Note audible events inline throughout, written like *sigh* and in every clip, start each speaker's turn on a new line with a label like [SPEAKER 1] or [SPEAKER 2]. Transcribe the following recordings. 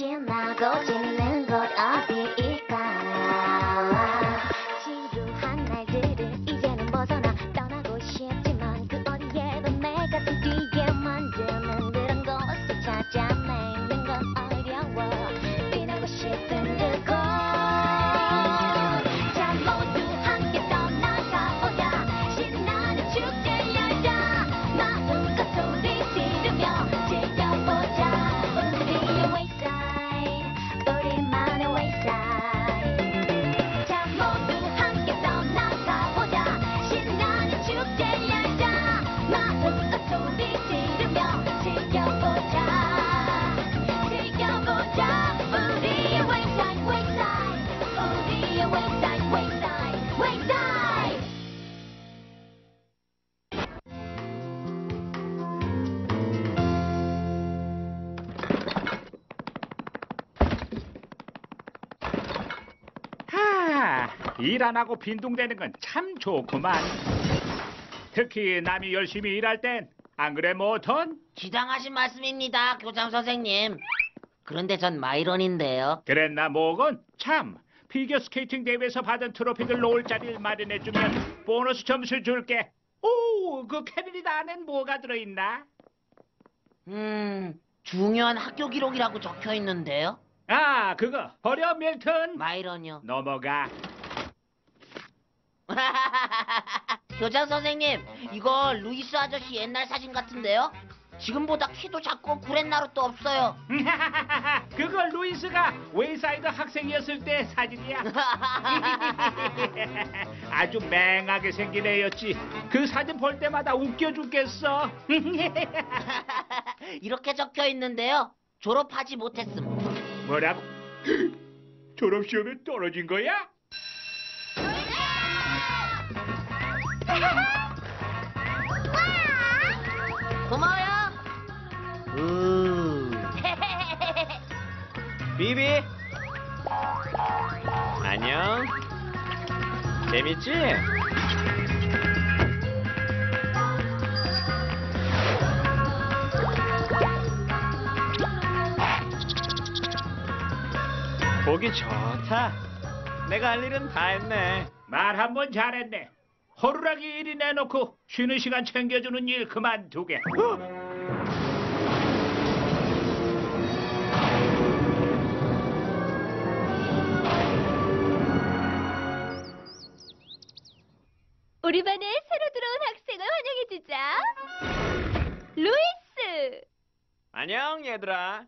[SPEAKER 1] 신나고 재밌는 곳 어디일까 지루한 날들은 이제는 벗어나 떠나고 싶지만 그 어디에도 내가 뛰게 만드는 그런 곳을 찾아내는 건 어려워. 빛나고 싶은 그곳
[SPEAKER 2] 일 안 하고 빈둥대는 건 참 좋구만. 특히 남이 열심히 일할 땐 안 그래 모턴?
[SPEAKER 3] 지당하신 말씀입니다, 교장 선생님. 그런데 전 마이런인데요.
[SPEAKER 2] 그랬나 모건? 참, 피겨 스케이팅 대회에서 받은 트로피들 놓을 자리를 마련해주면 보너스 점수를 줄게. 오, 그 캐리리 안엔 뭐가 들어있나?
[SPEAKER 3] 음, 중요한 학교 기록이라고 적혀 있는데요.
[SPEAKER 2] 아, 그거 버려 밀턴.
[SPEAKER 3] 마이런이요.
[SPEAKER 2] 넘어가. *laughs*
[SPEAKER 3] 교장 선생님, 이거 루이스 아저씨 옛날 사진 같은데요? 지금보다 키도 작고 구렛나루도 없어요. *laughs*
[SPEAKER 2] 그걸 루이스가 웨이사이드 학생이었을 때 사진이야. *laughs* 아주 맹하게 생긴 애였지. 그 사진 볼 때마다 웃겨 죽겠어.
[SPEAKER 3] 이렇게 적혀 있는데요. 졸업하지 못했음.
[SPEAKER 2] 뭐라고? *clears throat* 졸업 시험에 떨어진 거야?
[SPEAKER 3] 고마워요. 우. *laughs*
[SPEAKER 4] 비비 안녕 재밌지? 보기 좋다 내가 할 일은 다 했네
[SPEAKER 2] 말 한 번 잘했네. 호루라기 일이 내놓고 쉬는 시간 챙겨주는 일 그만두게.
[SPEAKER 1] 우리 반에 새로 들어온 학생을 환영해주자. 루이스!
[SPEAKER 4] 안녕 얘들아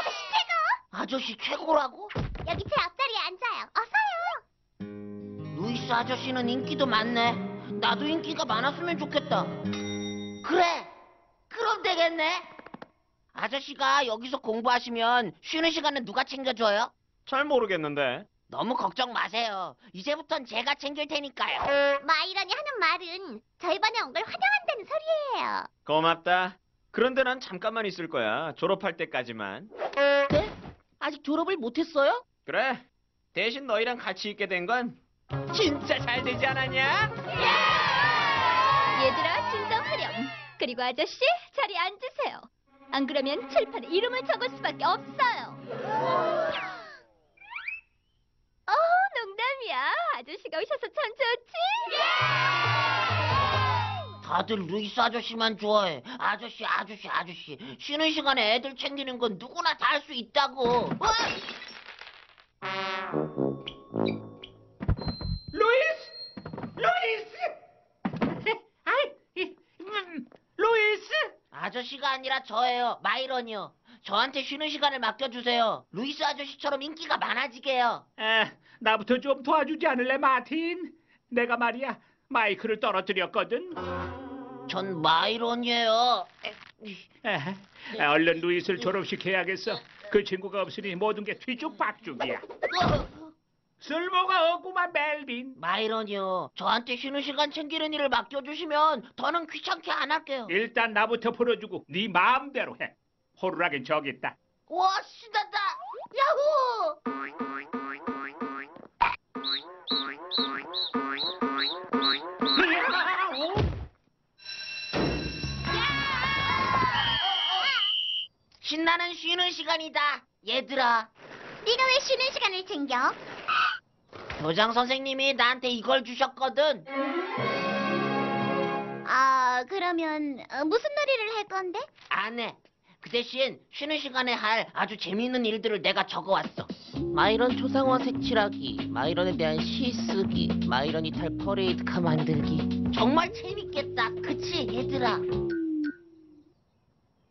[SPEAKER 1] 아저씨 최고!
[SPEAKER 3] 아저씨 최고라고?
[SPEAKER 1] 여기 제 앞자리에 앉아요. 어서 요.
[SPEAKER 3] 루이스 아저씨는 인기도 많네. 나도 인기가 많았으면 좋겠다. 그래. 그럼 되겠네. 아저씨가 여기서 공부하시면 쉬는 시간은 누가 챙겨줘요?
[SPEAKER 4] 잘 모르겠는데
[SPEAKER 3] 너무 걱정 마세요. 이제부턴 제가 챙길 테니까요.
[SPEAKER 1] 마이런이 하는 말은 저희 반에 온 걸 환영한다는 소리예요.
[SPEAKER 4] 고맙다 그런데 난 잠깐만 있을 거야 졸업할 때까지만
[SPEAKER 3] 네? 아직 졸업을 못했어요?
[SPEAKER 4] 그래 대신 너희랑 같이 있게 된 건 진짜 잘 되지 않았냐?
[SPEAKER 1] 얘들아 진정하렴. 그리고 아저씨 자리에 앉으세요. 안 그러면 칠판에 이름을 적을 수밖에 없어요. 어 농담이야. 아저씨가 오셔서 참 좋지.
[SPEAKER 3] 다들 루이스 아저씨만 좋아해. 아저씨, 아저씨, 아저씨. 쉬는 시간에 애들 챙기는 건 누구나 다 할 수 있다고. 어?
[SPEAKER 2] 루이스! 루이스! *laughs* 아이, 이, 음, 루이스!
[SPEAKER 3] 아저씨가 아니라 저예요. 마이런이요. 저한테 쉬는 시간을 맡겨주세요. 루이스 아저씨처럼 인기가 많아지게요.
[SPEAKER 2] 아, 나부터 좀 도와주지 않을래, 마틴? 내가 말이야, 마이크를 떨어뜨렸거든.
[SPEAKER 3] 전 마이런이에요.
[SPEAKER 2] 아, 얼른 루이스를 졸업시켜야겠어. 그 친구가 없으니 모든 게 뒤죽박죽이야. 쓸모가 없구만, 멜빈.
[SPEAKER 3] 마이런이요. 저한테 쉬는 시간 챙기는 일을 맡겨주시면 더는 귀찮게 안 할게요.
[SPEAKER 2] 일단 나부터 풀어주고 네 마음대로 해. 호루라긴 저기 있다.
[SPEAKER 3] 와, 신난다. 야호! 신나는 쉬는 시간이다. 얘들아,
[SPEAKER 1] 네가 왜 쉬는 시간을 챙겨?
[SPEAKER 3] 교장 선생님이 나한테 이걸 주셨거든.
[SPEAKER 1] 아, 그러면 어, 무슨 놀이를 할 건데?
[SPEAKER 3] 안 해. 그 대신 쉬는 시간에 할 아주 재미있는 일들을 내가 적어왔어. 마이런 초상화 색칠하기, 마이런에 대한 시 쓰기, 마이런 이 탈 퍼레이드카 만들기. 정말 재밌겠다. 그치, 얘들아?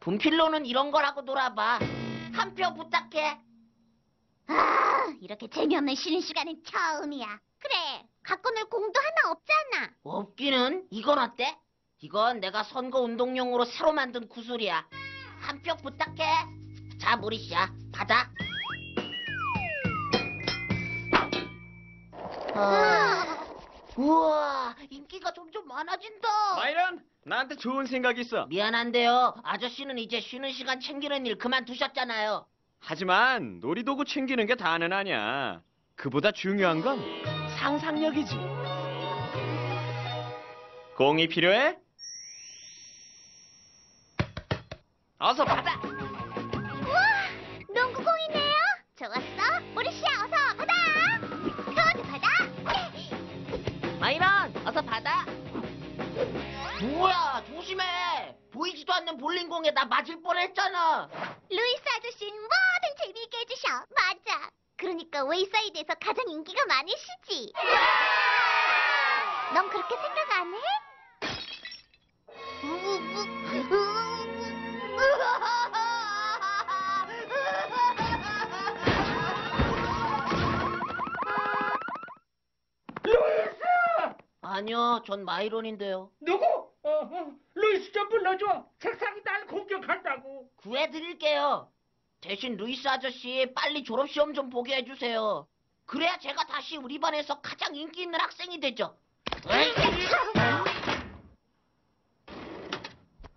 [SPEAKER 3] 분필로는 이런 걸 하고 놀아봐. 한 표 부탁해.
[SPEAKER 1] 아, 이렇게 재미없는 쉬는 시간은 처음이야. 그래, 갖고 놀 공도 하나 없잖아.
[SPEAKER 3] 없기는? 이건 어때? 이건 내가 선거 운동용으로 새로 만든 구슬이야. 한 표 부탁해. 자, 모리 씨야, 받아. 아, 우와, 인기가 점점 많아진다.
[SPEAKER 4] 마이런, 나한테 좋은 생각이 있어.
[SPEAKER 3] 미안한데요. 아저씨는 이제 쉬는 시간 챙기는 일 그만두셨잖아요.
[SPEAKER 4] 하지만 놀이도구 챙기는 게 다는 아니야. 그보다 중요한 건 상상력이지. 공이 필요해? 어서 받아.
[SPEAKER 1] 우와, 농구공이네요. 좋았어. 모리씨야, 어서 받아. 저도 받아.
[SPEAKER 3] 마이런, 어서 받아. 뭐야, 조심해. 보이지도 않는 볼링공에 나 맞을 뻔했잖아.
[SPEAKER 1] 루이스 아저씨는 뭐 해주셔. 맞아. 그러니까 웨이사이드에서 가장 인기가 많으시지. 넌 그렇게 생각 안 해?
[SPEAKER 3] 아니요, 전 마이론인데요.
[SPEAKER 2] 누구? 어, 어, 루이스 좀 불러줘. 책상이 날 공격한다고.
[SPEAKER 3] 구해드릴게요. 대신 루이스 아저씨 빨리 졸업시험 좀 보게 해주세요. 그래야 제가 다시 우리 반에서 가장 인기 있는 학생이 되죠.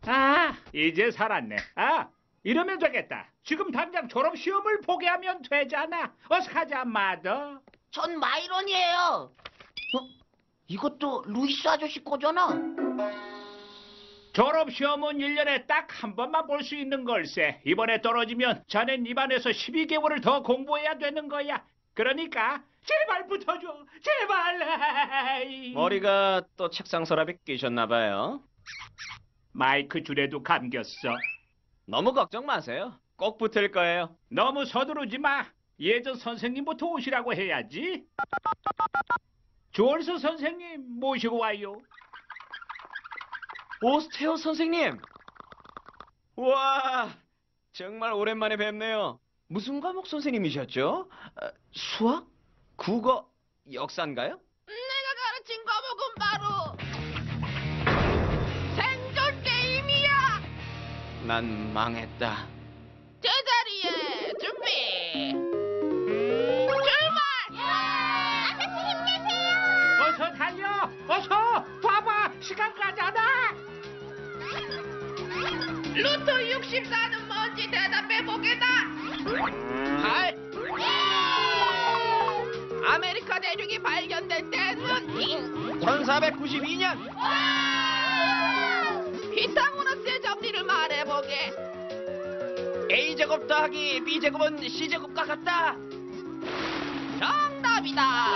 [SPEAKER 2] 아, 이제 살았네. 아, 이러면 되겠다. 지금 당장 졸업 시험을 보게 하면 되잖아. 어서 가자, 마더.
[SPEAKER 3] 전 마이론이에요. 어? 이것도 루이스 아저씨 거잖아.
[SPEAKER 2] 졸업 시험은 1년에 딱 한 번만 볼 수 있는 걸세. 이번에 떨어지면 자넨 입안에서 12개월을 더 공부해야 되는 거야. 그러니까 제발 붙어줘. 제발.
[SPEAKER 4] 머리가 또 책상 서랍에 끼셨나 봐요.
[SPEAKER 2] 마이크 줄에도 감겼어.
[SPEAKER 4] 너무 걱정 마세요. 꼭 붙을 거예요.
[SPEAKER 2] 너무 서두르지 마. 예전 선생님부터 오시라고 해야지. 조얼서 선생님 모시고 와요.
[SPEAKER 4] 오스테오 선생님. 와, 정말 오랜만에 뵙네요. 무슨 과목 선생님이셨죠? 아, 수학? 국어? 역사인가요?
[SPEAKER 3] 내가 가르친 과목은 바로 생존 게임이야.
[SPEAKER 4] 난 망했다.
[SPEAKER 3] 제자리에 준비. 출발.
[SPEAKER 1] 아저씨 힘내세요.
[SPEAKER 2] 어서 달려. 어서 봐봐. 시간 가잖아.
[SPEAKER 3] 루트 64는 뭔지 대답해 보겠다. 8. 아메리카 대륙이 발견될 때는
[SPEAKER 4] 1492년
[SPEAKER 3] 피타고라스의 정리를 말해보게.
[SPEAKER 4] A제곱 더하기 B제곱은 C제곱과 같다.
[SPEAKER 3] 정답이다.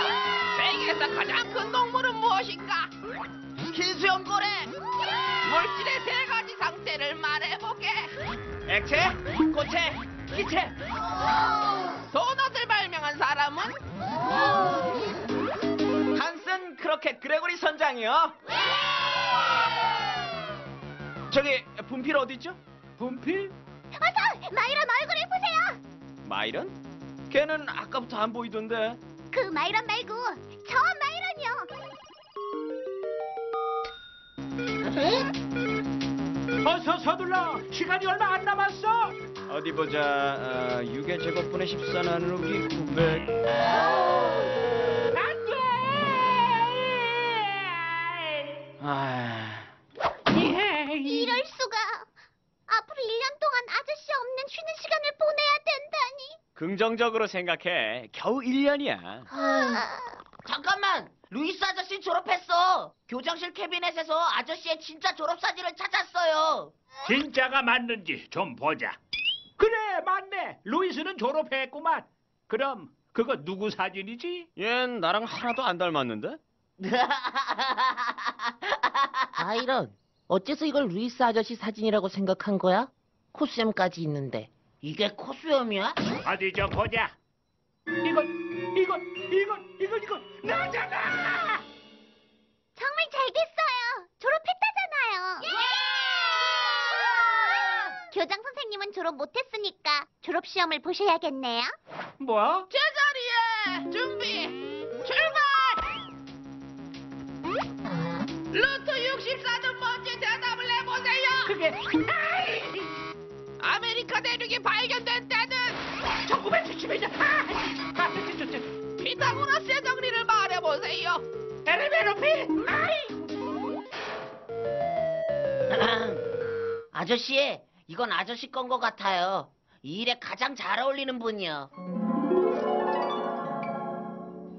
[SPEAKER 3] 세계에서 가장 큰 동물은 무엇인가? 흰수염고래.
[SPEAKER 4] 액체, 고체, 기체.
[SPEAKER 3] 도넛을 발명한 사람은?
[SPEAKER 4] 한슨 크로켓 그레고리 선장이요. 저기 분필 어디 있죠?
[SPEAKER 2] 분필?
[SPEAKER 1] 어서 마이런 얼굴을 보세요.
[SPEAKER 4] 마이런? 걔는 아까부터 안 보이던데.
[SPEAKER 1] 그 마이런 말고 저 마이런이요.
[SPEAKER 2] 어서 서둘러. 시간이 얼마 안 남았어.
[SPEAKER 4] 어디 보자. 어, 6의 제곱분의 14 나누기 900.
[SPEAKER 2] 안 돼.
[SPEAKER 4] 아,
[SPEAKER 2] 예.
[SPEAKER 1] 이럴 수가. 앞으로 1년 동안 아저씨 없는 쉬는 시간을 보내야 된다니.
[SPEAKER 4] 긍정적으로 생각해. 겨우 1년이야.
[SPEAKER 1] 아,
[SPEAKER 3] 잠깐만. 루이스 아저씨 졸업했어. 교장실 캐비넷에서 아저씨의 진짜 졸업 사진을 찾았어요.
[SPEAKER 2] 진짜가 맞는지 좀 보자. 그래, 맞네. 루이스는 졸업했구만. 그럼 그거 누구 사진이지?
[SPEAKER 4] 얜 나랑 하나도 안 닮았는데? *laughs*
[SPEAKER 1] 아 이런, 어째서 이걸 루이스 아저씨 사진이라고 생각한 거야? 코수염까지 있는데. 이게 코수염이야?
[SPEAKER 2] 어디 좀 보자. 이건, 이건, 이건, 이건, 이건 나잖아.
[SPEAKER 5] 정말 잘 됐어요. 졸업했다잖아요. 교장 선생님은 졸업 못했으니까 졸업 시험을 보셔야겠네요.
[SPEAKER 2] 뭐?
[SPEAKER 1] 제자리에 준비 출발! 루트 64는 뭔지 대답을 해보세요.
[SPEAKER 2] 그게
[SPEAKER 1] 아메리카 대륙이 때는
[SPEAKER 2] 1970년. 아, 아, 저,
[SPEAKER 1] 피타고라스의 정리를 말해보세요.
[SPEAKER 2] 에레베로피.
[SPEAKER 1] 아저씨, *clears throat* 이건 아저씨 건 것 같아요. 이 일에 가장 잘 어울리는 분이요.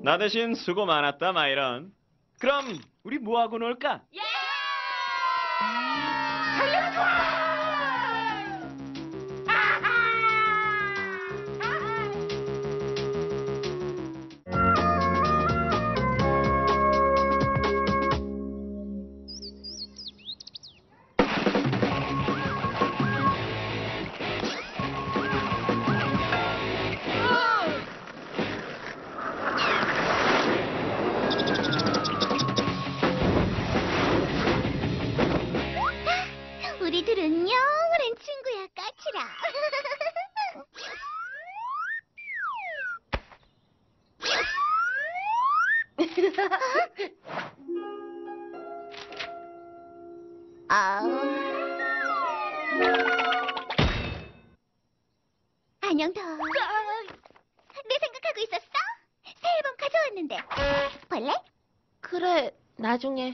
[SPEAKER 4] 나 대신 수고 많았다, 마이런. 그럼 우리 뭐 하고 놀까?
[SPEAKER 5] 우
[SPEAKER 1] 나중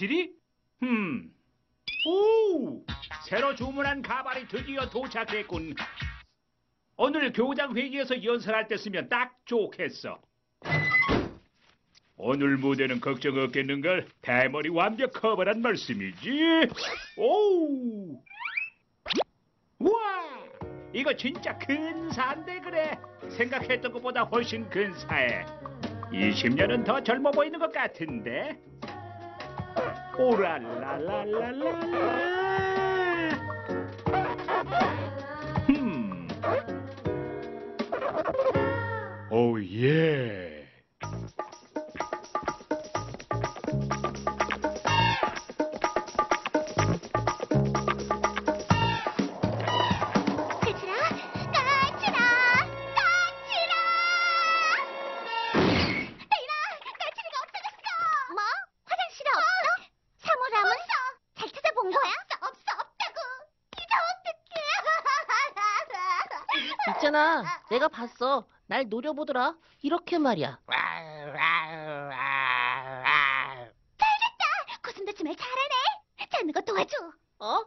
[SPEAKER 5] 7이?
[SPEAKER 2] 흠. 오! 새로 주문한 가발이 드디어 도착했군. 오늘 교장 회의에서 연설할 때 쓰면 딱 좋겠어. 오늘 무대는 걱정 없겠는걸? 대머리 완벽 커버란 말씀이지? 오우! 우와! 이거 진짜 근사한데 그래? 생각했던 것보다 훨씬 근사해. 20년은 더 젊어 보이는 것 같은데? 오랄랄랄랄랄라. 흠. 오 예.
[SPEAKER 5] 있잖아. 내가 봤어. 날 노려보더라. 이렇게 말이야.
[SPEAKER 1] 고슴도치 말 잘하네. 찾는 거 도와줘.
[SPEAKER 5] 어?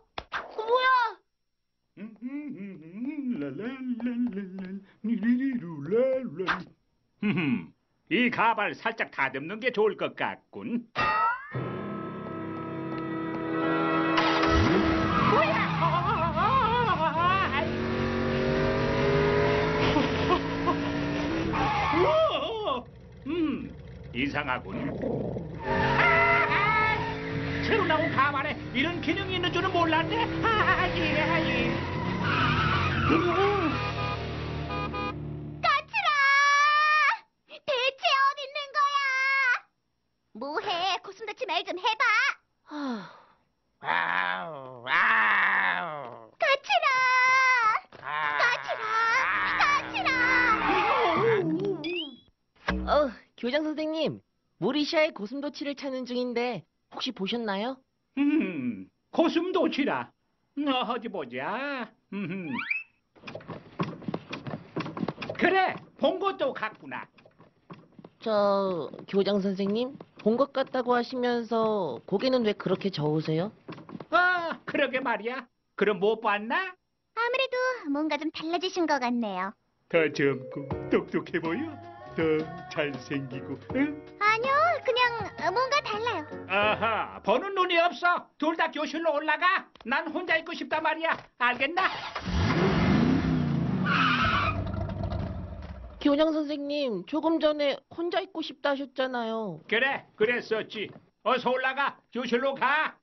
[SPEAKER 5] 뭐야?
[SPEAKER 2] 흠흠, 이 가발 살짝 다듬는 게 좋을 것 같군. 이상하군. 아, 새로 나온 가발에 이런 기능이 있는 줄은 몰랐네. 아, 예, 예.
[SPEAKER 1] 까
[SPEAKER 5] 선생님. 모리시아의 고슴도치를 찾는 중인데 혹시 보셨나요?
[SPEAKER 2] 음, 고슴도치라. 어, 어디 보자. 음, 그래, 본 것도 같구나.
[SPEAKER 5] 저 교장 선생님 본 것 같다고 하시면서 고개는 왜 그렇게 저으세요?
[SPEAKER 2] 아, 그러게 말이야. 그럼 못 봤나?
[SPEAKER 1] 아무래도 뭔가 좀 달라지신 것 같네요.
[SPEAKER 2] 더 젊고 똑똑해 보여. 더 잘생기고. 응?
[SPEAKER 1] 아니요, 그냥 뭔가 달라요.
[SPEAKER 2] 아하, 보는 눈이 없어. 둘 다 교실로 올라가. 난 혼자 있고 싶단 말이야. 알겠나?
[SPEAKER 5] 교장 선생님 조금 전에 혼자 있고 싶다 하셨잖아요.
[SPEAKER 2] 그래, 그랬었지. 어서 올라가. 교실로 가.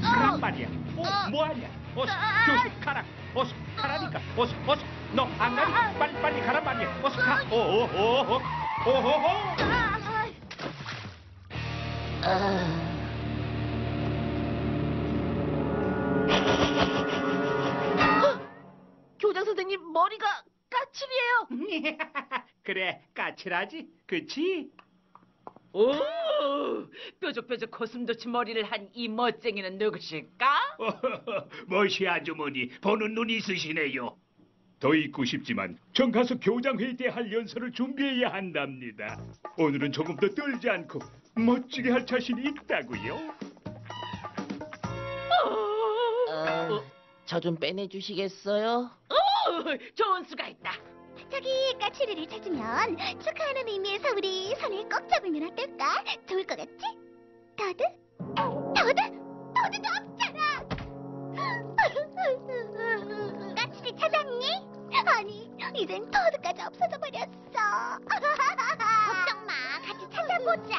[SPEAKER 2] 가란 말이야. 어, 뭐하냐? 어서 교실 가라. 어서 가라니까. 어서, 어서. 너 안 가니? 빨리, 빨리 가란 말이야. 어서 가. 오오오오. 오호호.
[SPEAKER 5] 교장 선생님 머리가 까칠이에요. *laughs*
[SPEAKER 2] 그래, 까칠하지? 그치?
[SPEAKER 6] 오, 뾰족뾰족 고슴도치 머리를 한 이 멋쟁이는 누구실까? *laughs*
[SPEAKER 2] 멋이 아주머니 보는 눈이 있으시네요. 더 있고 싶지만 전 가서 교장회의 때 할 연설을 준비해야 한답니다. 오늘은 조금 더 떨지 않고 멋지게 할 자신이 있다고요.
[SPEAKER 5] 어, 저 좀 빼내주시겠어요?
[SPEAKER 6] 오, 좋은 수가 있다.
[SPEAKER 1] 저기 까칠이를 찾으면 축하하는 의미에서 우리 손을 꼭 잡으면 어떨까? 좋을 것 같지? 더드? 더드? 더드도 없잖아! *laughs* 까칠이 찾았니? 아니, 이젠 더드까지 없어져 버렸어. *laughs* 걱정 마, 같이 찾아보자.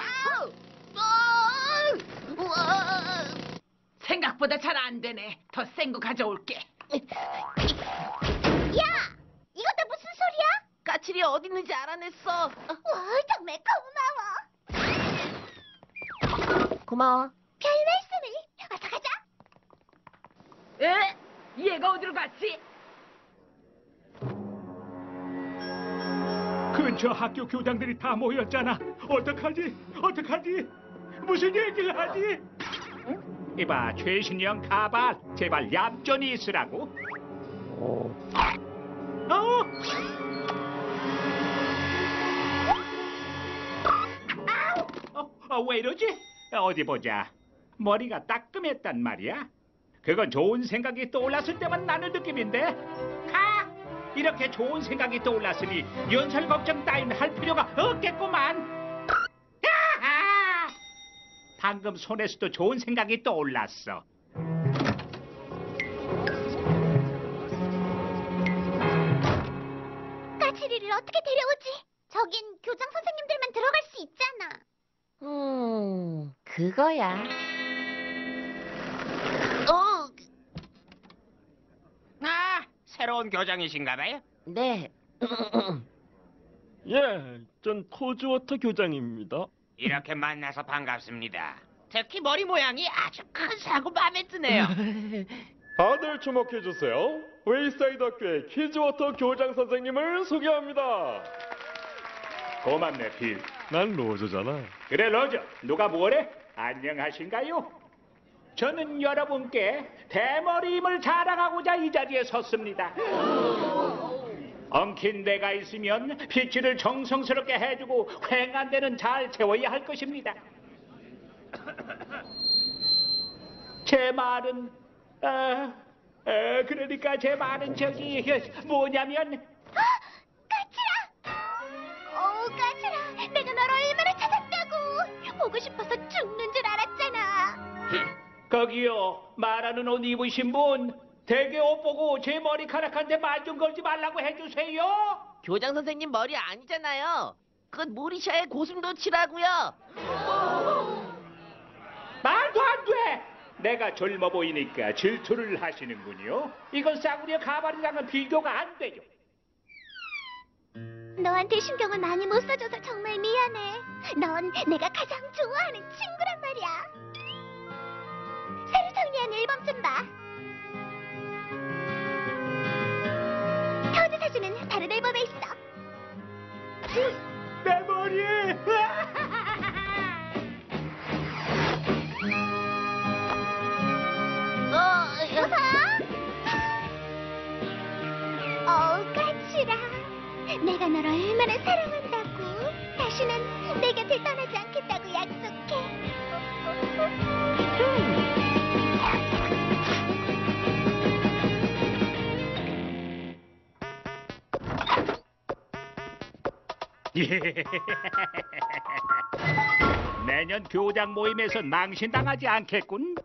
[SPEAKER 6] 생각보다 잘 안 되네. 더 센 거 가져올게. *laughs*
[SPEAKER 1] 야! 다 무슨?
[SPEAKER 5] 까칠이 어디 있는지 알아냈어. 어,
[SPEAKER 1] 와, 정말 고마워.
[SPEAKER 5] 고마워.
[SPEAKER 1] 별 말씀을. 어서 가자.
[SPEAKER 6] 에? 얘가 어디로 갔지?
[SPEAKER 2] 근처 학교 교장들이 다 모였잖아. 어떡하지? 어떡하지? 무슨 얘기를 하지? 이봐, 최신형 가발. 제발 얌전히 있으라고. 어? 어, 어, 왜 이러지? 어디 보자. 머리가 따끔했단 말이야. 그건 좋은 생각이 떠올랐을 때만 나는 느낌인데. 가! 이렇게 좋은 생각이 떠올랐으니 연설 걱정 따윈 할 필요가 없겠구만. 야하! 방금 손에서도 좋은 생각이 떠올랐어.
[SPEAKER 1] 까칠이를 어떻게 데려오지? 저긴 교장 선생님들만 들어갈 수 있잖아.
[SPEAKER 5] 음, 그거야. 어,
[SPEAKER 7] 아, 새로운 교장이신가봐요.
[SPEAKER 5] 네. *clears throat*
[SPEAKER 8] 예, 전 토즈워터 교장입니다.
[SPEAKER 7] 이렇게 만나서 반갑습니다. 특히 머리 모양이 아주 근사하고 마음에 드네요. *laughs*
[SPEAKER 8] 다들 주목해 주세요. 웨이사이드 학교의 키즈워터 교장 선생님을 소개합니다. *laughs*
[SPEAKER 2] 고맙네, 빌.
[SPEAKER 8] 난 로저잖아.
[SPEAKER 2] 그래, 로저. 누가 뭐래? 안녕하신가요? 저는 여러분께 대머리임을 자랑하고자 이 자리에 섰습니다. 엉킨 데가 있으면 빗질을 정성스럽게 해주고 휑한 데는 잘 채워야 할 것입니다. 제 말은 아, 아, 그러니까 제 말은 저기 뭐냐면
[SPEAKER 1] 까칠아! 오, 까칠아! 내가 널 얼마나 찾았다고! 보고 싶어서 죽는 줄 알았잖아.
[SPEAKER 2] 거기요 말하는 옷 입으신 분 대개 옷 보고 제 머리카락한테 말 좀 걸지 말라고 해주세요.
[SPEAKER 3] 교장 선생님 머리 아니잖아요. 그건 모리샤의 고슴도치라고요.
[SPEAKER 2] 말도 안 돼. 내가 젊어 보이니까 질투를 하시는군요. 이건 싸구려 가발이랑은 비교가 안 되죠.
[SPEAKER 1] 너한테 신경을 많이 못 써줘서 정말 미안해. 넌 내가 가장 좋아하는 친구란 말이야. 새로 정리한 앨범 좀 봐. 현우 사진은 다른 앨범에 있어.
[SPEAKER 2] 내 머리.
[SPEAKER 1] 내가 널 얼마나 사랑한다고. 다시는 내 곁을 떠나지 않겠다고 약속해. *laughs*
[SPEAKER 2] 내년 교장 모임에서 낭신당하지 않겠군.